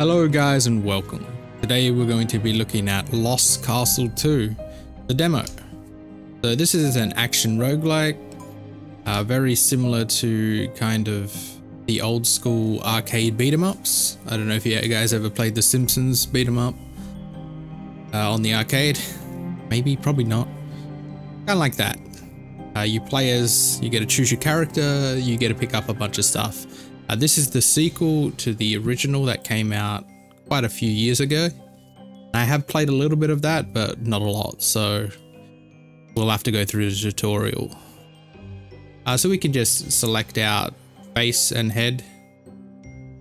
Hello guys and welcome. Today we're going to be looking at Lost Castle 2, the demo. So this is an action roguelike, uh, very similar to kind of the old school arcade beat 'em ups. I don't know if you guys ever played the Simpsons beat 'em up uh, on the arcade. Maybe, probably not. Kind of like that. Uh, you play as, you get to choose your character, you get to pick up a bunch of stuff. Uh, this is the sequel to the original that came out quite a few years ago. I have played a little bit of that, but not a lot, so we'll have to go through the tutorial. Uh, so we can just select out face and head,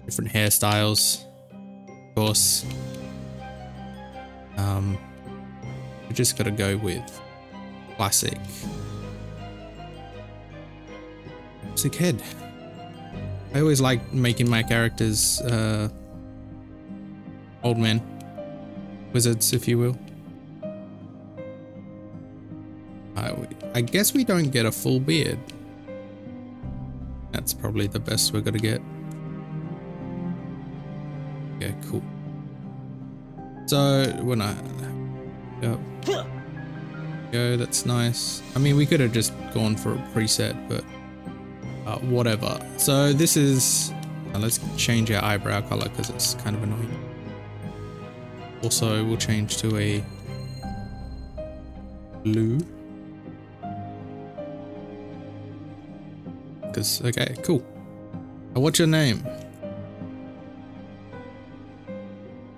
different hairstyles, of course. Um, we just gotta go with classic. Classic head. I always like making my characters uh, old men, wizards, if you will. I, I guess we don't get a full beard. That's probably the best we're gonna get. Yeah, cool. So when I go, go, that's nice. I mean, we could have just gone for a preset, but uh, whatever. So this is, uh, let's change our eyebrow color because it's kind of annoying. Also, we'll change to a blue. Because, okay, cool. What's your name?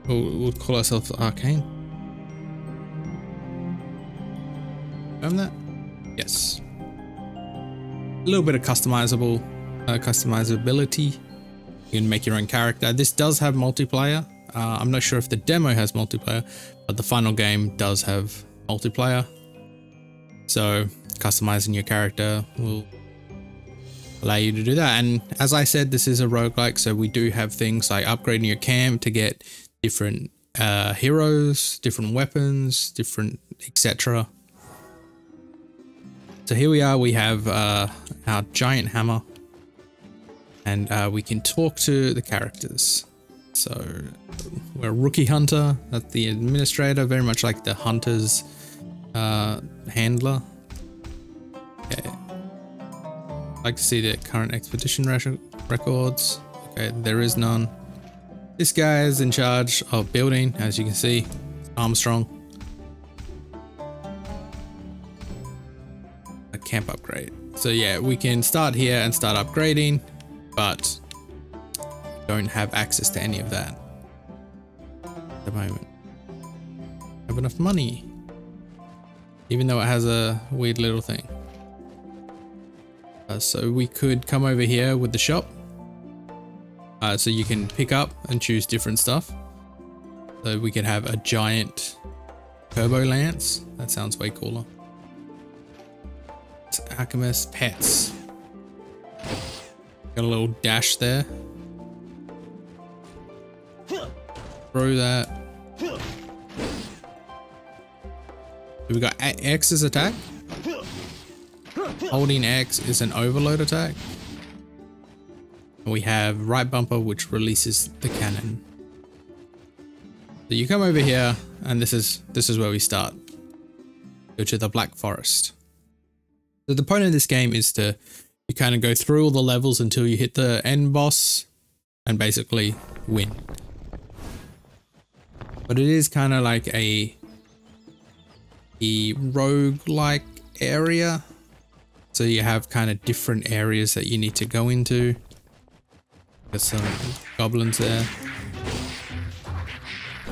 We'll, we'll call ourselves Arcane. Confirm that? Yes. A little bit of customizable, uh, customizability. You can make your own character. This does have multiplayer. Uh, I'm not sure if the demo has multiplayer, but the final game does have multiplayer. So customizing your character will allow you to do that. And as I said, this is a roguelike, so we do have things like upgrading your camp to get different uh, heroes, different weapons, different etc. So here we are, we have uh, our giant hammer and uh, we can talk to the characters. So we're a rookie hunter, that's the administrator, very much like the hunter's uh, handler. Okay. Like to see the current expedition records. Okay, there is none. This guy is in charge of building, as you can see, Armstrong. Camp upgrade. So yeah, we can start here and start upgrading, but don't have access to any of that at the moment. Have enough money, even though it has a weird little thing. Uh, so we could come over here with the shop. Uh, so you can pick up and choose different stuff. So we could have a giant turbo lance. That sounds way cooler. Alchemist Pets. Got a little dash there. Throw that. we got X's attack. Holding X is an overload attack. We have right bumper, which releases the cannon. So you come over here, and this is this is where we start. Go to the Black Forest. So the point of this game is to you kind of go through all the levels until you hit the end boss and basically win. But it is kind of like a a rogue-like area. So you have kind of different areas that you need to go into. There's some goblins there.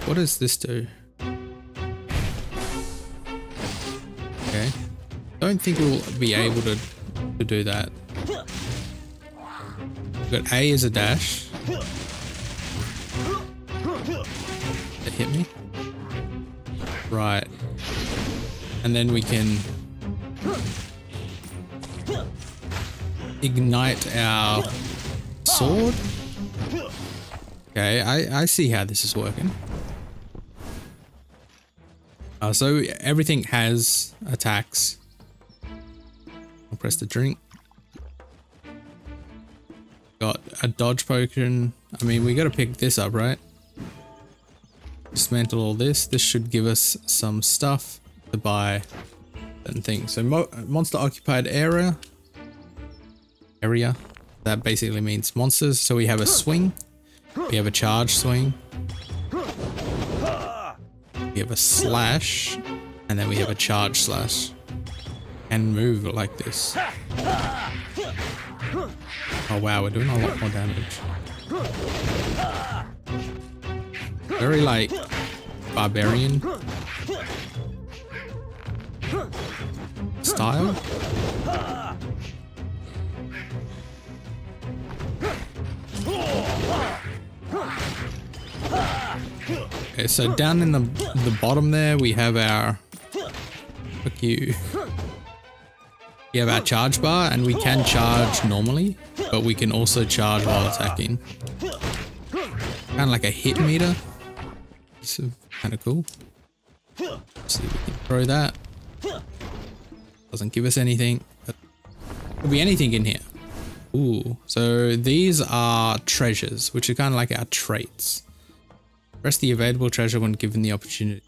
What does this do? I don't think we'll be able to, to do that. We've got A as a dash. That hit me? Right. And then we can ignite our sword. Okay, I, I see how this is working. Uh, so everything has attacks. Press the drink. Got a dodge potion. I mean, we gotta pick this up, right? dismantle all this. This should give us some stuff to buy and things. So mo monster occupied area. Area. That basically means monsters. So we have a swing. We have a charge swing. We have a slash. And then we have a charge slash. And move like this. Oh wow, we're doing a lot more damage. Very like barbarian style. Okay, so down in the the bottom there we have our fuck you. We have our charge bar and we can charge normally, but we can also charge while attacking. Kind of like a hit meter. It's kind of cool. Let's see if we can throw that. Doesn't give us anything. Could be anything in here. Ooh, so these are treasures, which are kind of like our traits. Press the available treasure when given the opportunity.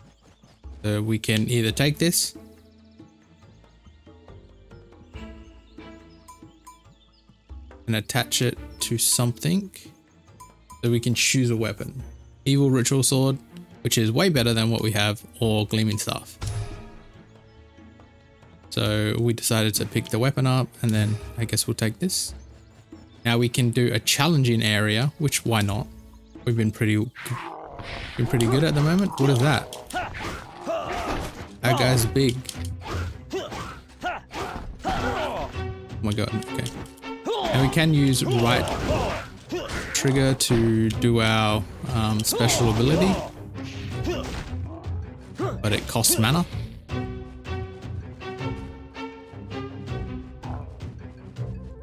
So we can either take this. And attach it to something. So we can choose a weapon. Evil Ritual Sword, which is way better than what we have, or Gleaming Staff. So we decided to pick the weapon up and then I guess we'll take this. Now we can do a challenging area, which why not? We've been pretty been pretty good at the moment. What is that? That guy's big. Oh my god, okay. And we can use right trigger to do our um, special ability. But it costs mana.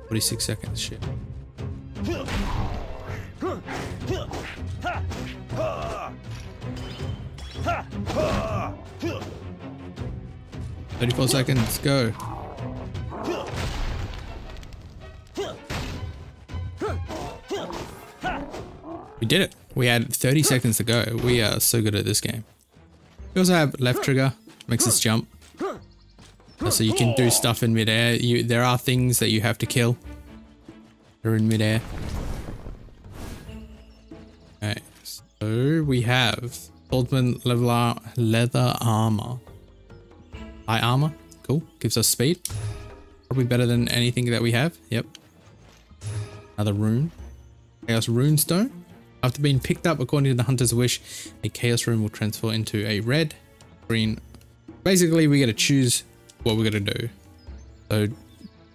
46 seconds, shit. Thirty-four seconds, go. We did it. We had 30 seconds to go. We are so good at this game. We also have left trigger, makes us jump. Oh, so you can do stuff in midair. You there are things that you have to kill. They're in midair. Okay, so we have Swordsman level leather armor. High armor, cool. Gives us speed. Probably better than anything that we have. Yep. Another rune. Chaos rune stone. After being picked up according to the hunter's wish, a chaos rune will transform into a red, green. Basically, we get to choose what we're gonna do. So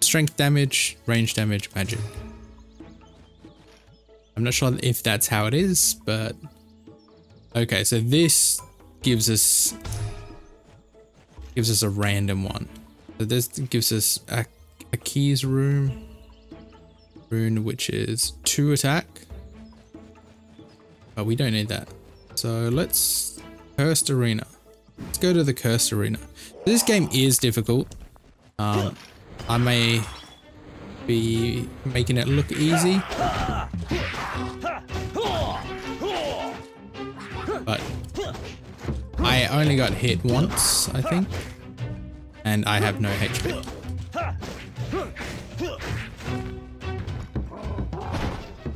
strength damage, range damage, magic. I'm not sure if that's how it is, but okay, so this gives us gives us a random one. So this gives us a, a keys rune, rune which is two attack, but we don't need that. So let's cursed arena. Let's go to the cursed arena. This game is difficult. Um, I may be making it look easy. But I only got hit once, I think. And I have no HP.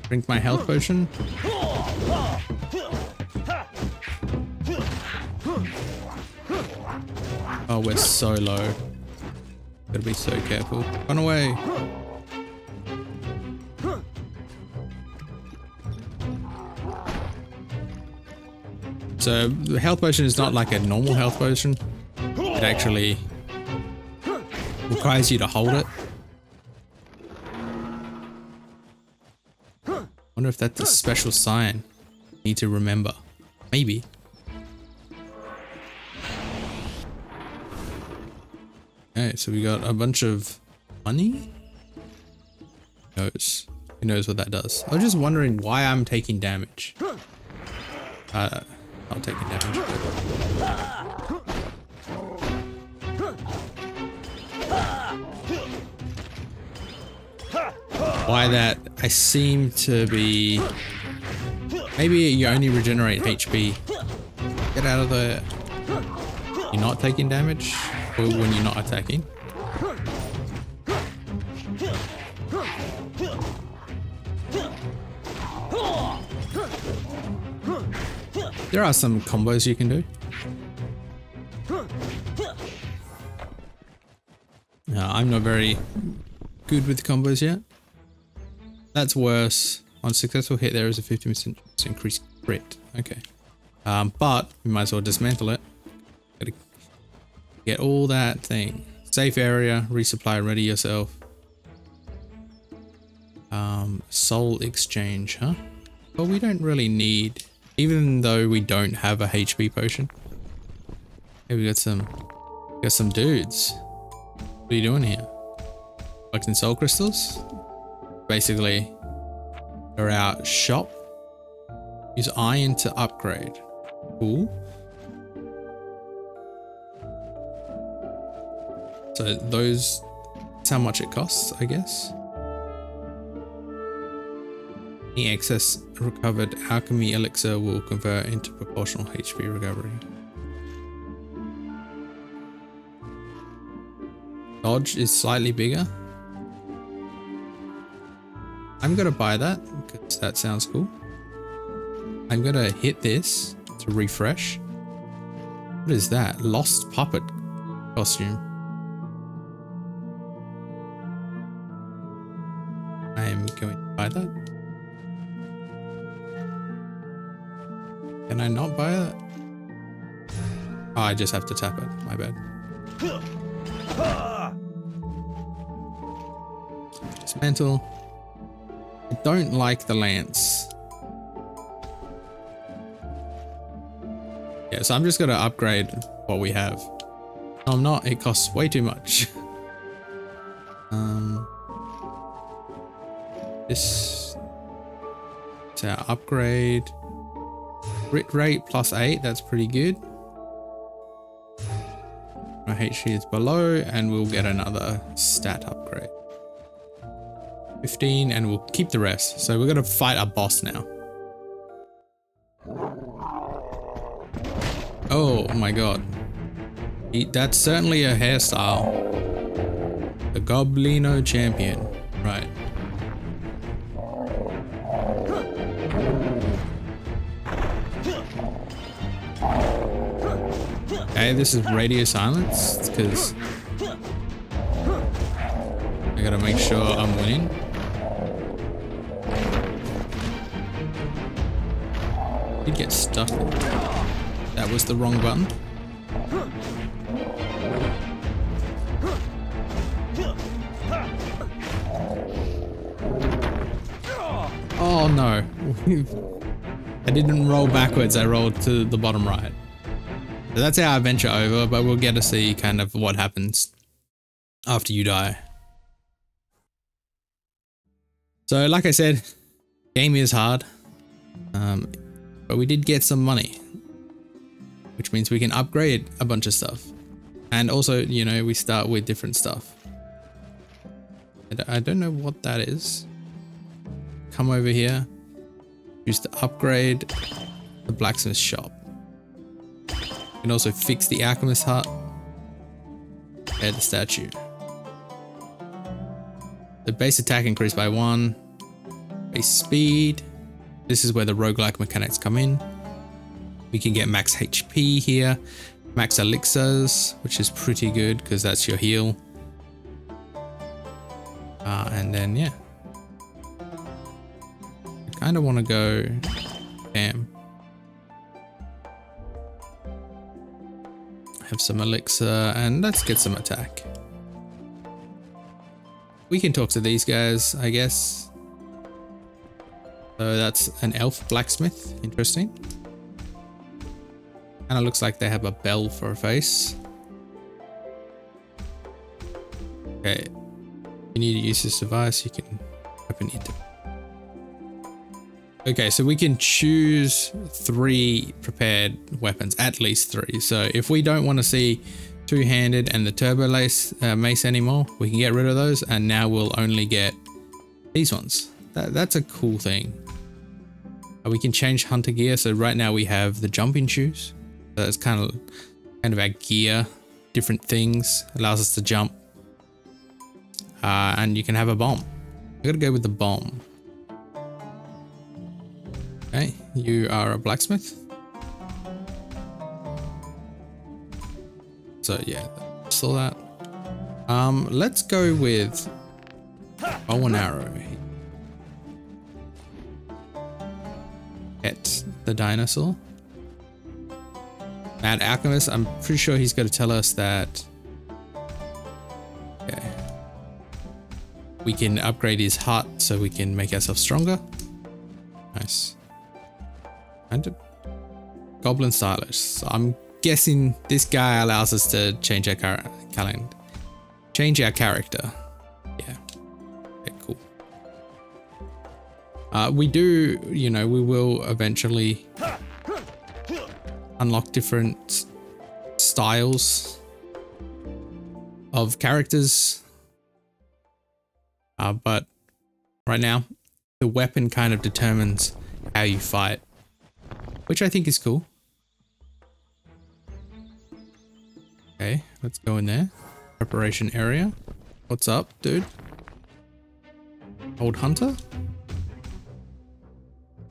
Drink my health potion. Oh, we're so low. Gotta be so careful. Run away. So the health potion is not like a normal health potion. It actually requires you to hold it. Wonder if that's a special sign. Need to remember. Maybe. Okay, so we got a bunch of money. Who knows? Who knows what that does? I was just wondering why I'm taking damage. Uh, I'll take damage. Why that I seem to be... Maybe you only regenerate HP Get out of the... You're not taking damage? When you're not attacking? There are some combos you can do. No, I'm not very good with combos yet. That's worse. On successful hit, there is a 50% increased crit. Okay. Um, but we might as well dismantle it. Gotta get all that thing. Safe area, resupply, ready yourself. Um, soul exchange, huh? But we don't really need, even though we don't have a HP potion. Hey, we got some, we got some dudes. What are you doing here? Collecting soul crystals? Basically, are our shop. Use iron to upgrade. Cool. So those, that's how much it costs, I guess. Any excess recovered alchemy elixir will convert into proportional HP recovery. Dodge is slightly bigger. I'm gonna buy that because that sounds cool. I'm gonna hit this to refresh. What is that? Lost puppet costume. I'm going to buy that. Can I not buy that? Oh, I just have to tap it. My bad. Dismantle. Don't like the lance. Yeah, so I'm just going to upgrade what we have. No, I'm not. It costs way too much. um, this is our upgrade. Crit rate plus 8, that's pretty good. My HP is below and we'll get another stat upgrade. 15 and we'll keep the rest. So we're going to fight our boss now. Oh my god. He, that's certainly a hairstyle. The Goblino champion. Right. Okay, this is radio silence because I gotta make sure I'm winning. Did get stuck. That was the wrong button. Oh no. I didn't roll backwards, I rolled to the bottom right. So that's our adventure over, but we'll get to see kind of what happens after you die. So like I said, game is hard, um, but we did get some money which means we can upgrade a bunch of stuff. And also, you know, we start with different stuff. I don't know what that is. Come over here. Use to upgrade the blacksmith shop. You can also fix the alchemist hut. Add the statue. The base attack increased by one. Base speed. This is where the roguelike mechanics come in. We can get max HP here, max elixirs, which is pretty good because that's your heal. Uh, and then, yeah. I kind of want to go bam. Have some elixir and let's get some attack. We can talk to these guys, I guess. So that's an elf blacksmith. Interesting. Kind of looks like they have a bell for a face. Okay. You need to use this device, you can open it. Okay, so we can choose three prepared weapons, at least three. So if we don't want to see two-handed and the turbo lace uh, mace anymore, we can get rid of those and now we'll only get these ones. That, that's a cool thing. Uh, we can change hunter gear. So right now we have the jumping shoes. So it's kind of kind of our gear, different things, allows us to jump. Uh, and you can have a bomb. I gotta go with the bomb. Okay, you are a blacksmith. So yeah, saw that. Um, let's go with bow and arrow. Pet the dinosaur. Mad Alchemist, I'm pretty sure he's going to tell us that okay, we can upgrade his heart so we can make ourselves stronger. Nice. And Goblin Stylist. So I'm guessing this guy allows us to change our calendar. Change our character. Uh, we do, you know, we will eventually unlock different styles of characters. Uh, but right now, the weapon kind of determines how you fight, which I think is cool. Okay, let's go in there. Preparation area. What's up, dude? Old hunter?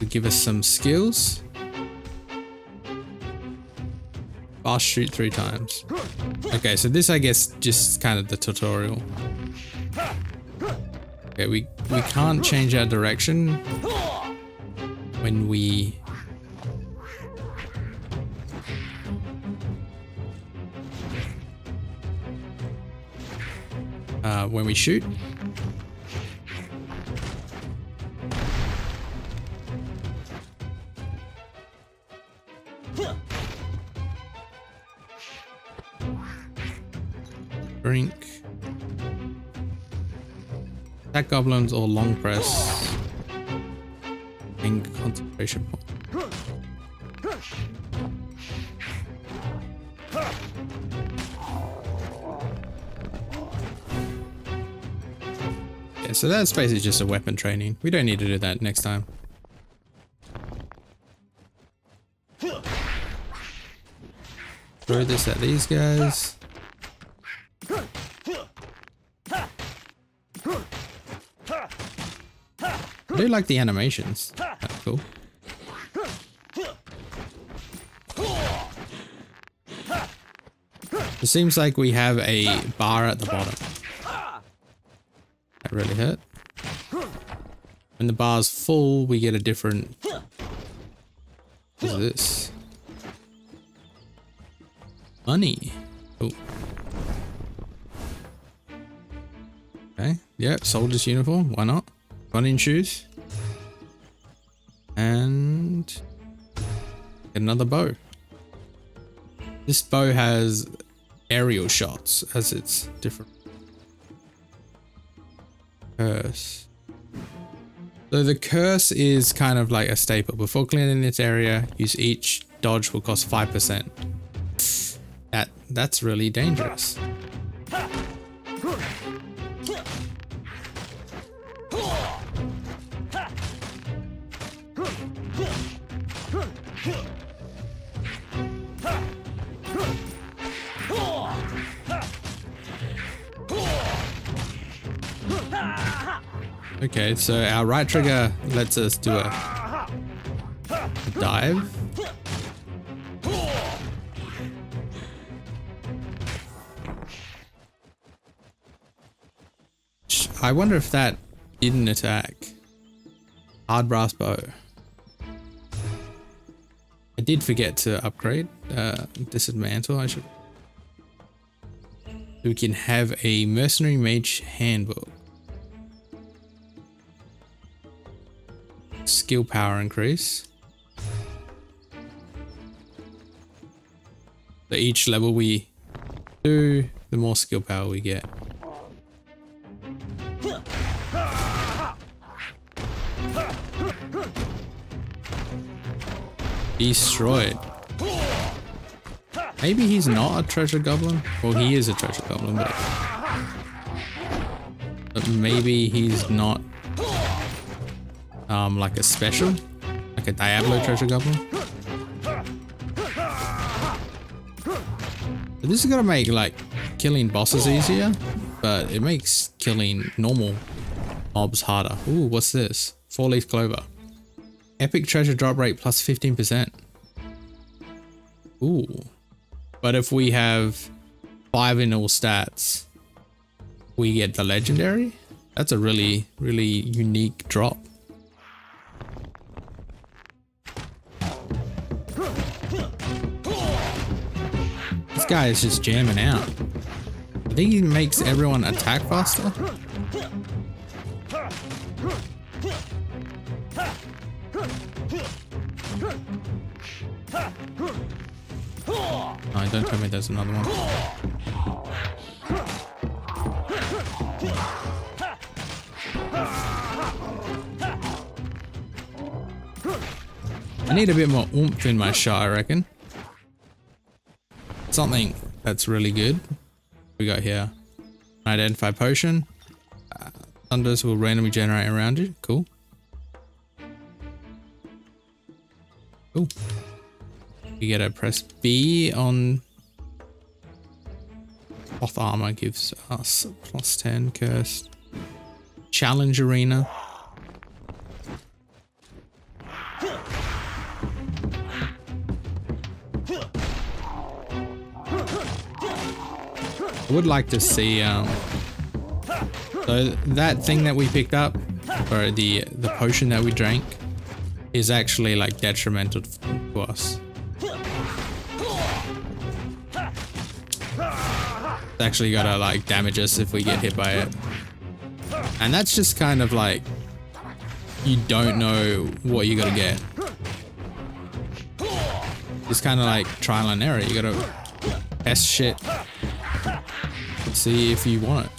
Give us some skills. Fast shoot three times. Okay, so this I guess just kind of the tutorial. Okay, we, we can't change our direction when we uh, when we shoot. Attack goblins or long press. In concentration point. Yeah, so that's basically just a weapon training. We don't need to do that next time. Throw this at these guys. I do like the animations. That's cool. It seems like we have a bar at the bottom. That really hurt. When the bar's full, we get a different... What is this? Money. Oh. Okay. Yeah, soldier's uniform. Why not? Running shoes. Another bow. This bow has aerial shots as it's different curse. So the curse is kind of like a staple. Before clearing this area, use each dodge will cost 5%. That That's really dangerous. Okay, so our right trigger lets us do a, a dive. I wonder if that didn't attack. Hard brass bow. I did forget to upgrade. Uh, dismantle, I should. we can have a mercenary mage handbook. Skill power increase. So each level we do, the more skill power we get. Destroyed. Maybe he's not a treasure goblin. Well, he is a treasure goblin, but, but maybe he's not um, like a special, like a Diablo treasure goblin. This is gonna make like killing bosses easier, but it makes killing normal mobs harder. Ooh, what's this? Four leaf clover. Epic treasure drop rate plus 15%. Ooh. But if we have five in all stats, we get the legendary? That's a really, really unique drop. This guy is just jamming out. I think he makes everyone attack faster. Oh, don't tell me there's another one. Need a bit more oomph in my shot, I reckon. Something that's really good. We got here. Identify potion. Uh, thunders will randomly generate around you. Cool. Cool. You get to press B on cloth armor gives us plus 10 cursed. Challenge arena. Would like to see um so that thing that we picked up or the the potion that we drank is actually like detrimental to us. It's actually gotta like damage us if we get hit by it. And that's just kind of like you don't know what you gotta get. It's kind of like trial and error. You gotta test shit. See if you want it.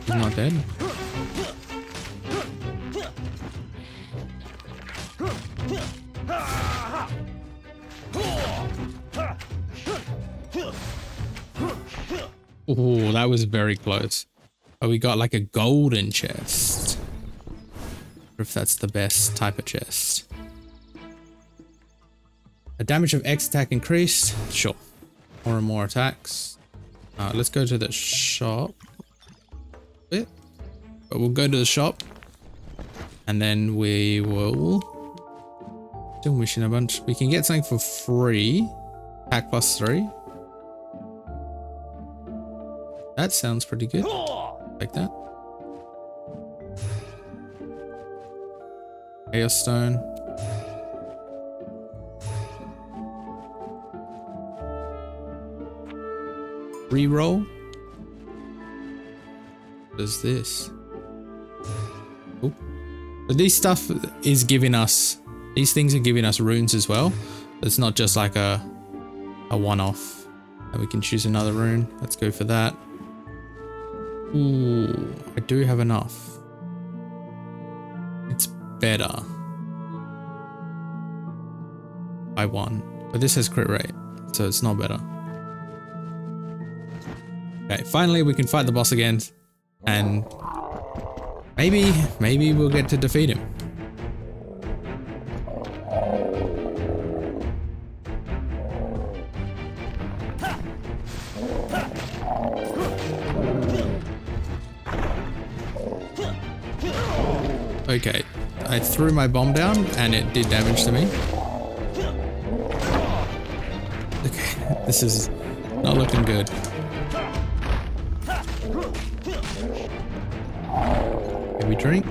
He's not dead. Oh, that was very close. Oh, we got like a golden chest. If that's the best type of chest. A damage of X attack increased. Sure. More and more attacks. Uh, let's go to the shop. Bit. But we'll go to the shop. And then we will... Still wishing a bunch. We can get something for free. Pack plus three. That sounds pretty good. Like that. Hailstone. Reroll. What is this? Oh. This stuff is giving us, these things are giving us runes as well. It's not just like a, a one-off. We can choose another rune. Let's go for that. Ooh, I do have enough. It's better. By one. But this has crit rate, so it's not better. Okay, finally we can fight the boss again. And maybe, maybe we'll get to defeat him. Okay, I threw my bomb down and it did damage to me. Okay, this is not looking good. Can we drink?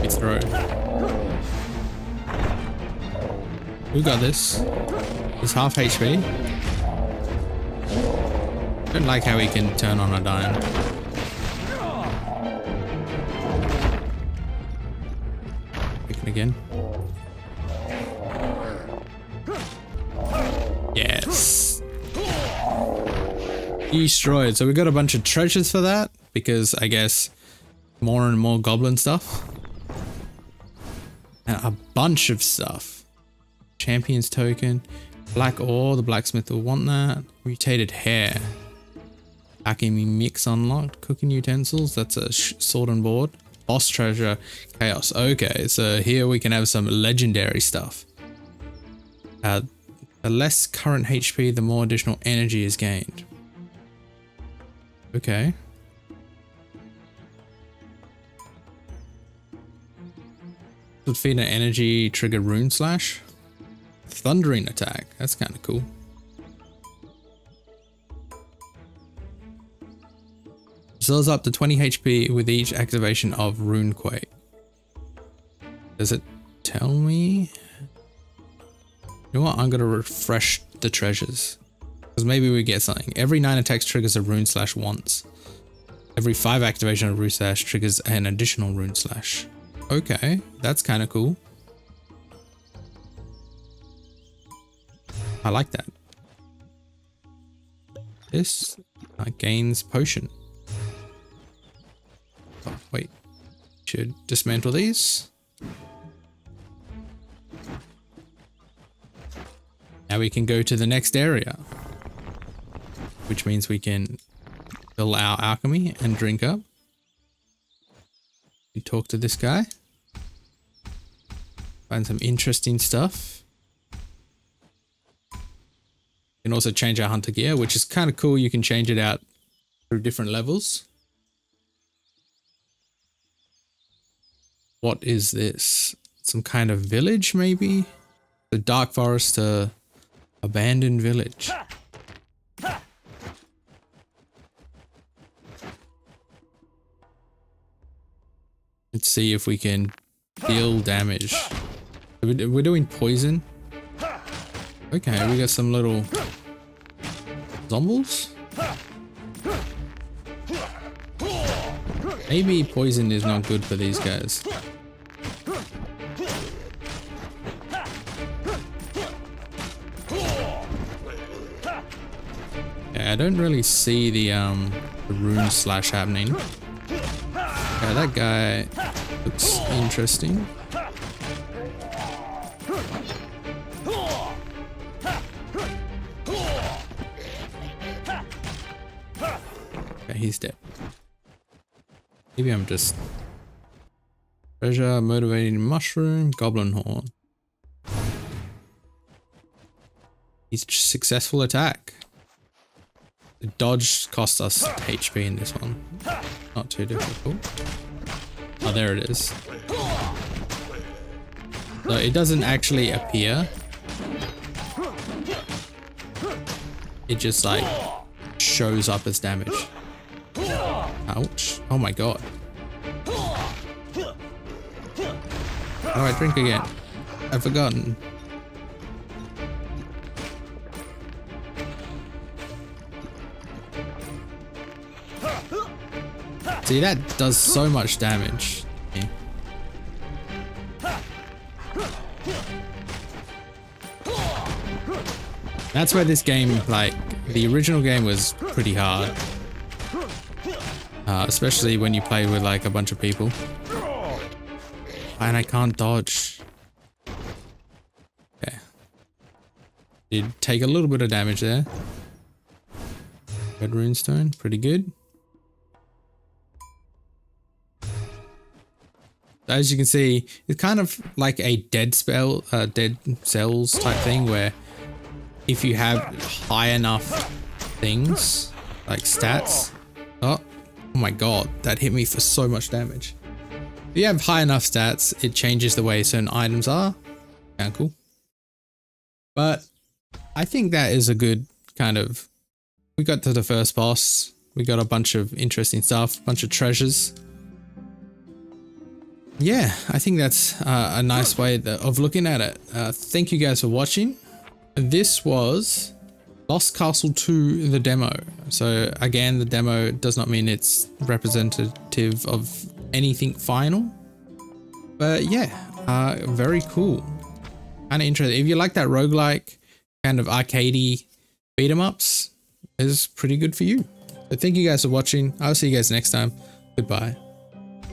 We throw. We got this. It's half HP. Don't like how he can turn on a dime. Destroyed. So we got a bunch of treasures for that because I guess more and more goblin stuff. And a bunch of stuff. Champions token. Black ore. The blacksmith will want that. Mutated hair. Alchemy mix unlocked. Cooking utensils. That's a sword and board. boss treasure, chaos. Okay, so here we can have some legendary stuff. Uh, the less current HP, the more additional energy is gained. Okay. Feed an energy trigger rune slash. Thundering attack. That's kind of cool. Fills up to 20 HP with each activation of Runequake. Does it tell me? You know what? I'm going to refresh the treasures. Because maybe we get something. Every 9 attacks triggers a rune slash once. Every 5 activation of rune slash triggers an additional rune slash. Okay, that's kind of cool. I like that. This uh, gains potion. Oh, wait. Should dismantle these. Now we can go to the next area. Which means we can fill our alchemy and drink up. We talk to this guy. Find some interesting stuff. You can also change our hunter gear, which is kind of cool. You can change it out through different levels. What is this? Some kind of village, maybe? The Dark Forest, uh, abandoned village. Let's see if we can deal damage. We're doing poison. Okay, we got some little zombies. Maybe poison is not good for these guys. Yeah, I don't really see the um the rune slash happening. Yeah, that guy looks interesting. He's dead. Maybe I'm just... Treasure, motivating mushroom, goblin horn. He's successful attack. Dodge cost us HP in this one. Not too difficult. Oh, there it is. So it doesn't actually appear. It just like shows up as damage. Ouch. Oh my god. Do I drink again? I've forgotten. See, that does so much damage. That's where this game, like, the original game was pretty hard. Uh, especially when you play with like a bunch of people. And I can't dodge. Okay. Did take a little bit of damage there. Red runestone, pretty good. As you can see, it's kind of like a dead spell, uh, dead cells type thing where if you have high enough things, like stats, oh, Oh my god, that hit me for so much damage. If you have high enough stats, it changes the way certain items are. Kinda cool. But I think that is a good kind of... We got to the first boss. We got a bunch of interesting stuff, a bunch of treasures. Yeah, I think that's uh, a nice way of looking at it. Uh, thank you guys for watching. This was Lost Castle 2, the demo. So again, the demo does not mean it's representative of anything final. But yeah, uh, very cool. Kind of interesting. If you like that roguelike kind of arcadey beat 'em ups, is pretty good for you. So thank you guys for watching. I'll see you guys next time. Goodbye.